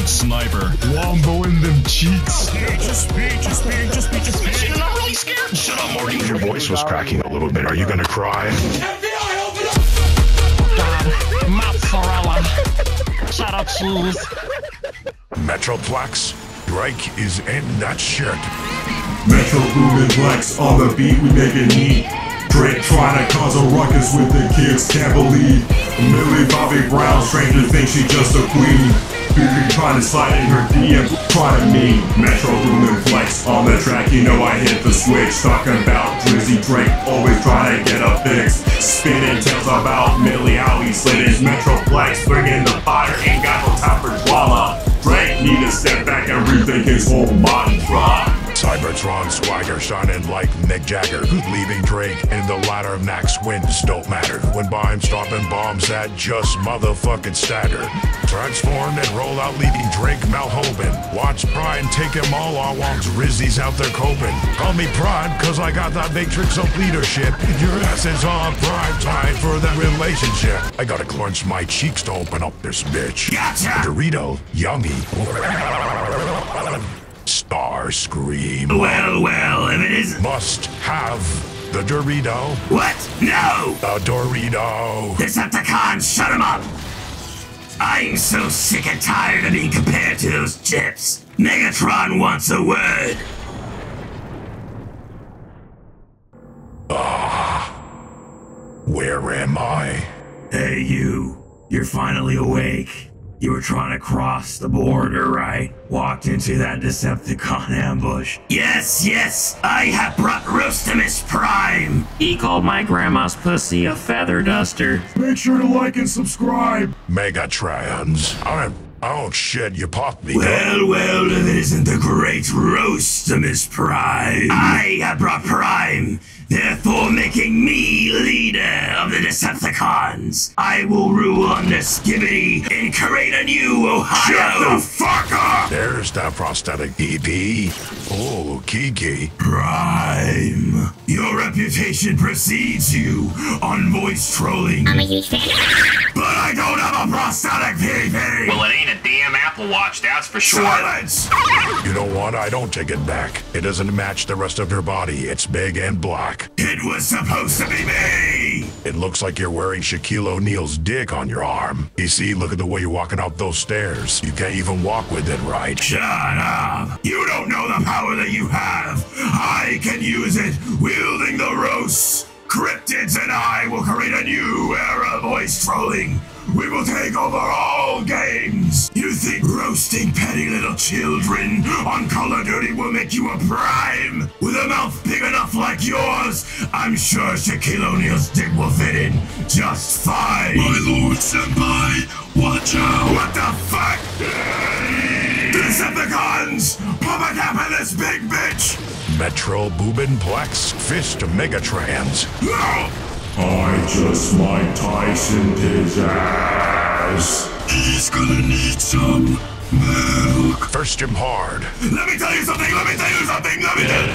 good sniper. Wombo in them cheeks. Just speak, just speak, just speak, just speak. You're not really scared. Shut up, Morty. Your voice was cracking a little bit. Are you gonna cry? God, mozzarella. Cheddar cheese. Metroplex, Drake is in that shit. Metro Boomin Plex on the beat, we make it neat. Drake trying to cause a ruckus with the kids, can't believe. Millie Bobby Brown, stranger thinks she just a queen. BB trying to slide in her DM, trying to me. Metro Boomin Flex on the track, you know I hit the switch. Talking about Drizzy Drake, always trying to get a fix. Spinning tales about Millie, how he slid his Metroplex, bringing the fire, ain't got no time for drama. Drake need to step back and rethink his whole mantra. Cybertron swagger shining like Mick Jagger, leaving Drake in the ladder of Nax wins don't matter. When I'm stopping bombs that just motherfucking stagger. Transformed and roll out, leaving Drake Malhoban. Watch Prime take him all on while Rizzy's out there coping. Call me Prime, cause I got that matrix of leadership. Your ass is on prime time for that relationship. I gotta clench my cheeks to open up this bitch. Gotcha. Dorito, yummy. Starscream. Well, well, if it isn't. Must have the Dorito. What? No! The Dorito. Decepticons, shut him up! I'm so sick and tired of being compared to those chips. Megatron wants a word. Ah, Where am I? Hey, you. You're finally awake. You were trying to cross the border, right? Walked into that Decepticon ambush. Yes, yes, I have brought Rostimus Prime. He called my grandma's pussy a feather duster. Make sure to like and subscribe. Megatrans. I'm. Oh shit, you popped me. Well, well, if it isn't the great Rostimus Prime. I have brought Prime, therefore making me leader of the Decepticons. I will rule on this skibbity and create a new Ohio. Shut the fuck up! There's that prosthetic DP. Oh, Kiki. Prime, your reputation precedes you on voice trolling. I'm a huge fan. But I don't have a prosthetic piri piri. Well, it ain't a damn Apple Watch, that's for sure. Silence! You know what? I don't take it back. It doesn't match the rest of your body. It's big and black. It was supposed to be me! It looks like you're wearing Shaquille O'Neal's dick on your arm. You see, look at the way you're walking up those stairs. You can't even walk with it right. Shut up! You don't know the power that you have! I can use it wielding the roast! Cryptids and I will create a new era of voice trolling! We will take over all games! You think roasting petty little children on Call of Duty will make you a prime? With a mouth big enough like yours, I'm sure Shaquille O'Neal's dick will fit in just fine! My lord senpai, watch out! What the fuck? Decepticons! Pop a cap in this big bitch! Metro Boobinplex Fist Megatrans. I just Mike Tyson his ass. He's gonna need some milk. First him hard. Let me tell you something, let me tell you something, let me tell you.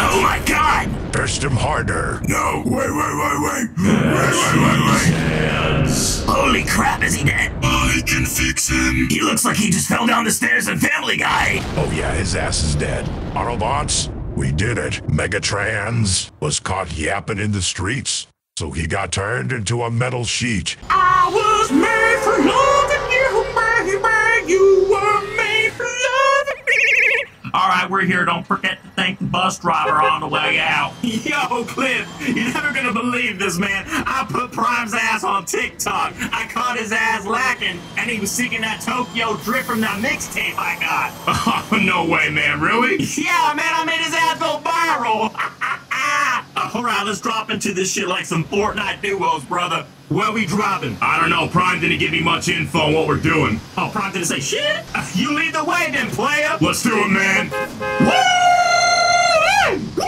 Oh my god! First him harder. No, wait, wait, wait, wait. Wait, wait, wait, wait. Holy crap, is he dead? I can fix him. He looks like he just fell down the stairs in Family Guy. Oh yeah, his ass is dead. Autobots, we did it. Megatrans was caught yapping in the streets, so he got turned into a metal sheet. I was made for loving you, baby. You were All right, we're here. Don't forget to thank the bus driver on the way out. Yo, Cliff, you're never gonna believe this, man. I put Prime's ass on TikTok. I caught his ass lacking, and he was seeking that Tokyo drip from that mixtape I got. Oh, no way, man. Really? Yeah, man, I made his ass go viral. All right, let's drop into this shit like some Fortnite duos, brother. Where we driving? I don't know. Prime didn't give me much info on what we're doing. Oh, Prime didn't say shit. You lead the way, then, player. Let's do it, man. Woo! Woo!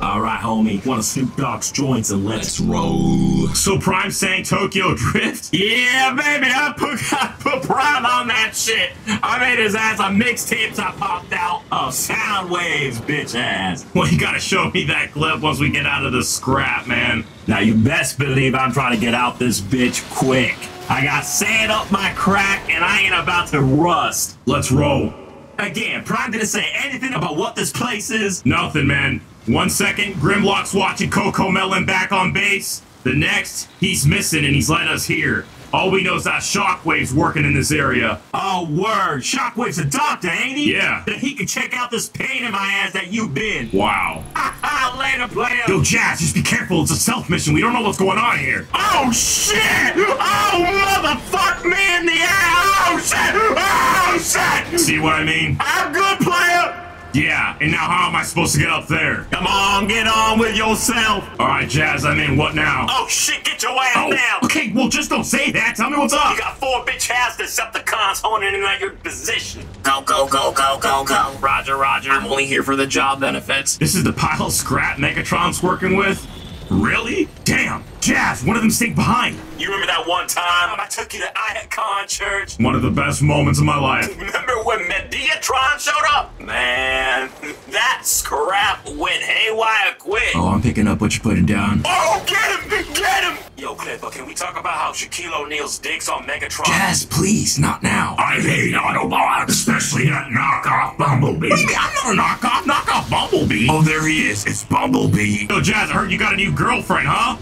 All right, homie. One of Snoop Dogg's joints and let's roll. So Prime sang Tokyo Drift? Yeah, baby. I put I put prime on that shit. I made his ass a mixtape I popped out of sound waves, bitch ass. Well, you gotta show me that clip once we get out of the scrap, man. Now, you best believe I'm trying to get out this bitch quick. I got sand up my crack and I ain't about to rust. Let's roll. Again, Prime didn't say anything about what this place is. Nothing, man. One second, Grimlock's watching Cocomelon back on base. The next, he's missing and he's let us hear. All we know is that Shockwave's working in this area. Oh, word. Shockwave's a doctor, ain't he? Yeah. Then he can check out this pain in my ass that you've been. Wow. Later, player. Yo, Jazz, just be careful. It's a stealth mission. We don't know what's going on here. Oh, shit! Oh, motherfuck me in the ass! Oh, shit! Oh, shit! See what I mean? I'm good, player! Yeah, and now how am I supposed to get up there? Come on, get on with yourself. All right, Jazz, I'm in. What now? Oh, shit, get your ass Oh, down. okay, well, just don't say that. Tell me what's up. You got four bitch ass Decepticons honing in at your position. Go, go, go, go, go, go. Roger, roger. I'm only here for the job benefits. This is the pile of scrap Megatron's working with? Really? Damn! Jazz, one of them stayed behind. You remember that one time I took you to Iacon Church? One of the best moments of my life. Remember when Mediatron showed up? Man, that scrap went haywire quick. Oh, I'm picking up what you're putting down. Oh, get him! Get him! Yo, Clipper, can we talk about how Shaquille O'Neal's dick's on Megatron? Jazz, please, not now. I hate Autobots, especially that knockoff Bumblebee. What do you mean? I'm not a knockoff. Knockoff Bumblebee. Oh, there he is. It's Bumblebee. Yo, Jazz, I heard you got a new girlfriend, huh?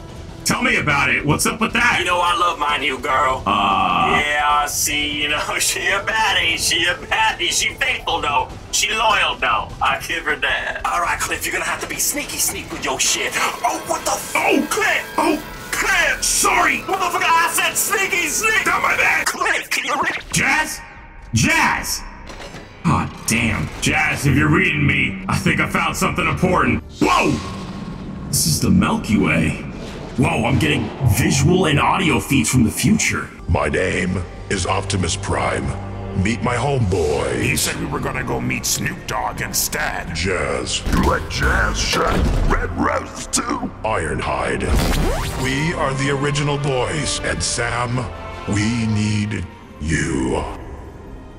Tell me about it. What's up with that? You know I love my new girl. Uh, Yeah, I see, you know, she a baddie, she a baddie, she faithful though, she loyal though, I give her that. Alright, Cliff, you're gonna have to be sneaky sneak with your shit. Oh, what the f- Oh, Cliff! Oh, Cliff! Sorry! Motherfucker, I said sneaky sneak! Down my back. Cliff, can you re- Jazz? Jazz! God damn. Jazz, if you're reading me, I think I found something important. Whoa! This is the Milky Way. Whoa, I'm getting visual and audio feeds from the future. My name is Optimus Prime. Meet my homeboy, He said we were gonna go meet Snoop Dogg instead. Jazz You let Jazz shine Red Rose too? Ironhide. We are the original boys, and Sam, we need you.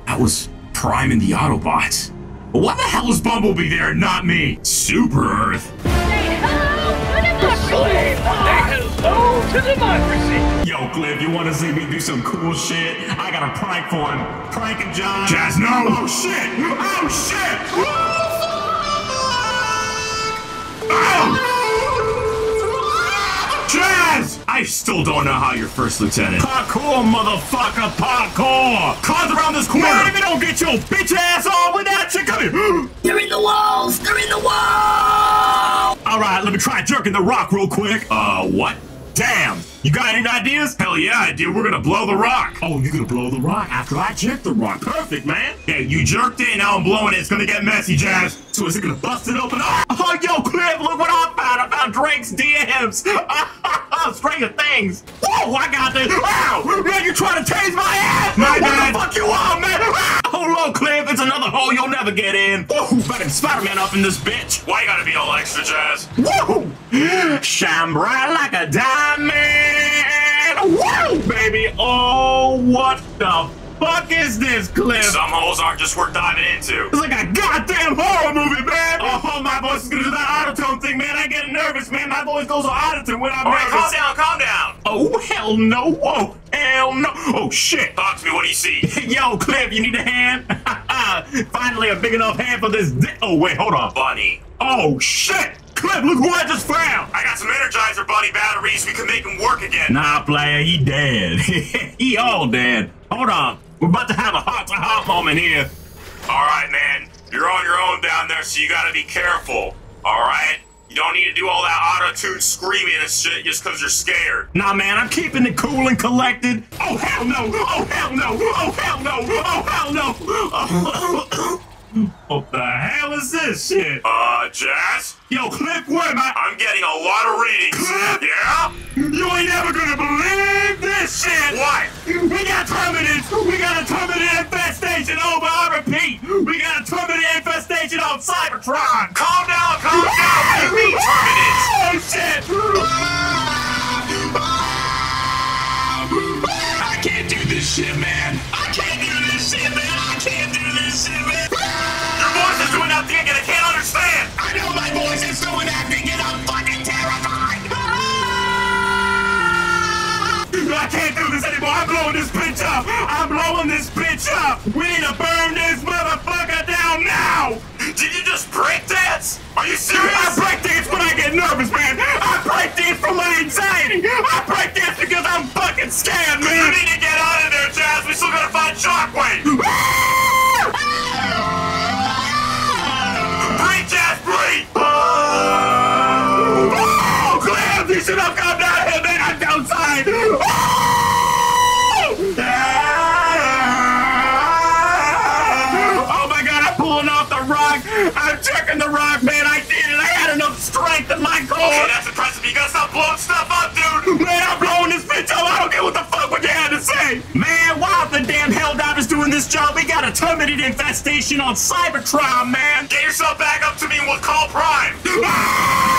That was Prime and the Autobots. But why the hell is Bumblebee there and not me? Super Earth. Hello to democracy! Yo, Cliff, you wanna see me do some cool shit? I got a prank for him. Prank him, John. Jazz, no! Oh shit! Oh shit! Oh! Jazz! I still don't know how you're first lieutenant. Parkour, motherfucker, parkour! Cars around this corner! Man, if you don't get your bitch ass on with that shit, come here! They're in the walls! They're in the walls! Alright, let me try jerking the rock real quick. Uh, what? Damn! You got any ideas? Hell yeah, I do. We're gonna blow the rock. Oh, you're gonna blow the rock after I jerk the rock. Perfect, man. Yeah, you jerked it, now I'm blowing it. It's gonna get messy, Jazz. So is it gonna bust it open? Oh, oh yo, Cliff, look what I found Drake's DMs. String of things. Whoa, I got this. Ow! Man, you trying to tase my ass? My what bad. the fuck you on, man? Hold on, Cliff. It's another hole you'll never get in. Oh, Whoa, better Spider-Man up in this bitch. Why you gotta be all extra, Jazz? Woo! Shine bright like a diamond! Woo, baby! Oh, what the fuck is this, Cliff? Some holes aren't just worth diving into. It's like a goddamn horror movie, man! Oh, my voice is gonna do that autotune thing, man. I get nervous, man. My voice goes on autotune when I'm Alright, nervous. calm down, calm down. Oh, hell no! Whoa! Hell no! Oh, shit! Talk to me, what do you see? Yo, Cliff, you need a hand? Finally, a big enough hand for this. Oh, wait, hold on. Bunny. Oh, shit! Cliff, look who I just found! I got some Energizer Bunny batteries. We can make them work again. Nah, player, he dead. he all dead. Hold on. We're about to have a hot to heart moment here. All right, man. You're on your own down there, so you gotta be careful. All right? You don't need to do all that auto-tune screaming and shit just because you're scared. Nah, man, I'm keeping it cool and collected. Oh, hell no! Oh, hell no! Oh, hell no! Oh, hell no! What the hell is this shit? Uh, Jazz? Yo, Cliff, where am I? I'm getting a lot of readings. Cliff? Yeah? You ain't never gonna believe this shit! What? We got terminants! We got a terminant infestation over, I repeat! We got a terminant infestation on Cybertron! Calm down, calm down. What do you mean, terminants? Oh shit! I can't do this shit, man. I up! We need to burn this motherfucker down now! Did you just break dance? Are you I serious? break dance when I get nervous, man! I break dance from my anxiety! I break dance because I'm fucking scared, You man! need to get out of there, Jazz. We still gotta find Shockwave. breathe, Jazz, breathe. Oh, Clem, you should have gotta stop blowing stuff up, dude. Man, I'm blowing this bitch up! I don't care what the fuck what you had to say! Man, why the damn Helldivers doing this job? We got a terminated infestation on Cybertron, man! Get yourself back up to me and we'll call Prime. Ah!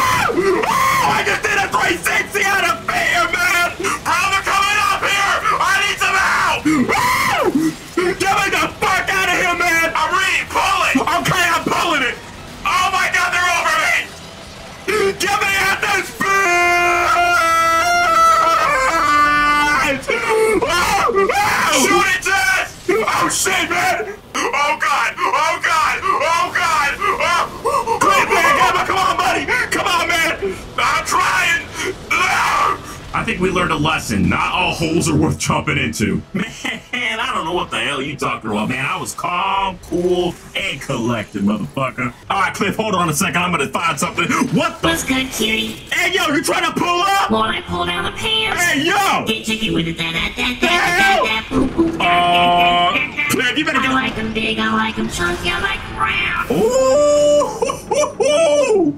Think we learned a lesson. Not all holes are worth jumping into. Man, I don't know what the hell you talking about, man. I was calm, cool, and collected, motherfucker. All right, Cliff, hold on a second. I'm gonna find something. What the? What's good, cutie? Hey, yo, you trying to pull up? Won't I pull down the pants? Hey, yo! Get jiggy with it, da da da da da da da Cliff, you better I like them big, I like them chunky, I like 'em round. Ooh!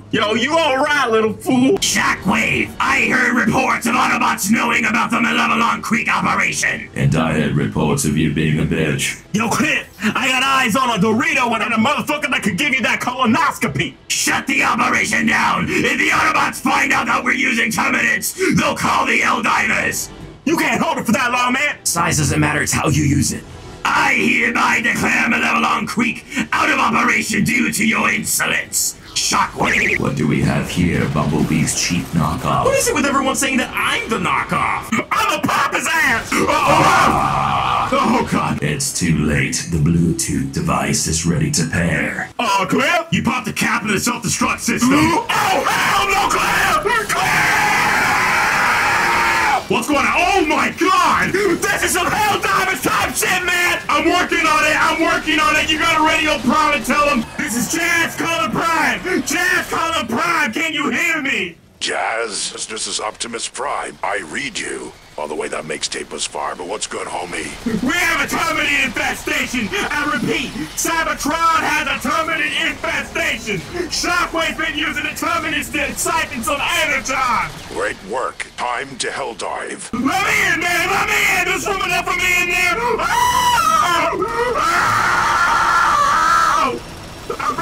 Yo, you all right, little fool? Shockwave. I heard reports of Autobots knowing about the Malevelon Creek operation. And I had reports of you being a bitch. Yo, Cliff, I got eyes on a Dorito and a motherfucker that could give you that colonoscopy. Shut the operation down. If the Autobots find out that we're using Terminites, they'll call the Helldivers. You can't hold it for that long, man. Size doesn't matter, it's how you use it. I hereby declare Malevelon Creek out of operation due to your insolence. Shockwave. What do we have here? Bumblebee's cheap knockoff. What is it with everyone saying that I'm the knockoff? I'm a Papa's ass! Oh, oh, oh! Ah! oh God. It's too late. The Bluetooth device is ready to pair. Oh, Cliff, you popped the cap of the self-destruct system. oh, hell no, Cliff! Cliff! What's going on? Oh my God! This is some hell shit, man! I'm working on it. I'm working on it. You gotta radio Prime tell them this is Jazz calling Prime. Jazz calling Prime. Can you hear me? Jazz, this is Optimus Prime. I read you. By the way, that mixtape was far, but what's good, homie? We have a terminate infestation! I repeat, Cybertron has a terminate infestation! Shockwave's been using the terminus to siphon some energon! Great work. Time to hell dive. Let me in, man! Let me in! There's room enough for me in there! Oh! Oh!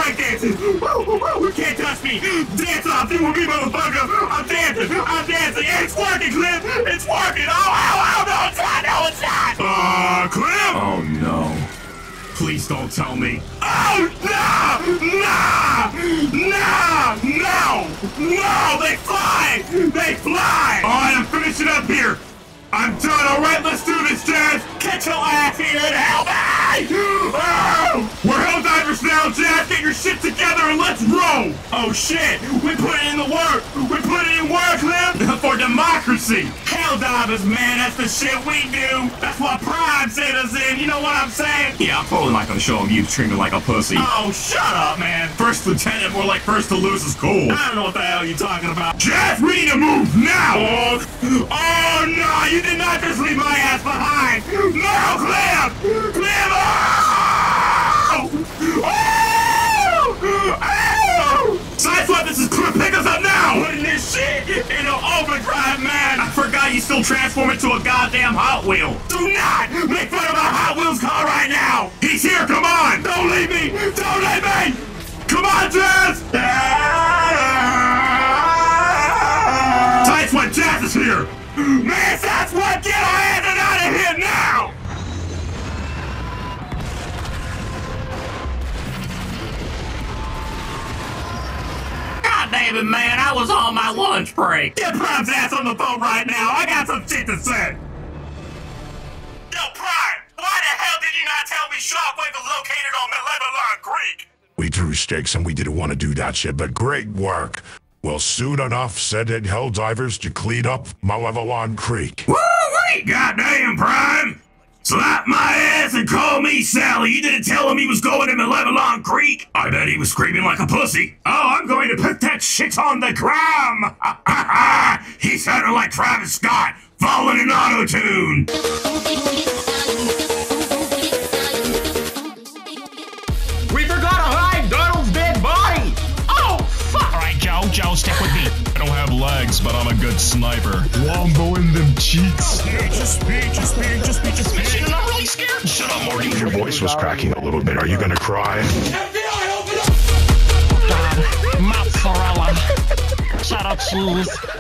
Breakdancing! Woo, woo, woo, You can't touch me! Dance off! You with me, motherfucker! I'm dancing! I'm dancing! It's working, Cliff! It's working! Oh, oh, oh! No, it's not! No, it's not! Uh, Cliff! Oh no. Please don't tell me. Oh, no! No! No! No! No! They fly! They fly! Alright, I'm finishing up here. I'm done. Alright, let's do this, Jazz. Get your ass here and help me! Oh! We're Helldivers now, Jazz. Get your shit together and let's roll! Oh, shit. We put in the work. We put in work, Lim, for democracy. Helldivers, man. That's the shit we do. That's what Prime sent us in. You know what I'm saying? Yeah, I'm totally not gonna show him you treat me like a pussy. Oh, shut up, man. First lieutenant, more like first to lose is cool. I don't know what the hell you're talking about. Jeff, we need to move now! Oh, oh no, you did not just leave my ass behind! No, Clem! Clem! Oh! Oh! Oh! Sideswipe, this is Cliff, pick us up now! Putting this shit in an overdrive, forgot you still transform into a goddamn Hot Wheel! Do not make fun of my Hot Wheels car right now! He's here, come on! Don't leave me! Don't leave me! Come on, Jazz! Sideswipe, Jazz is here! Man, Sideswipe, get out God damn it, man, I was on my lunch break. Get Prime's ass on the phone right now. I got some shit to say. Yo, Prime, why the hell did you not tell me shockwave is located on Malevelon Creek. We drew stakes and we didn't want to do that shit, but great work. Well, soon enough, said it hell divers to clean up Malevelon Creek. Woo wait, goddamn Prime! Slap my ass and call me Sally. You didn't tell him he was going to Malevelon Creek? I bet he was screaming like a pussy. Oh, I'm going to put that shit on the gram. he sounded like Travis Scott falling in auto legs, but I'm a good sniper. Wombo in them cheeks. Just me, just me, just me, just me. And I'm really scared. Shut up, Morty. Your voice was cracking a little bit. Are you gonna cry? Mozzarella. Cheddar cheese.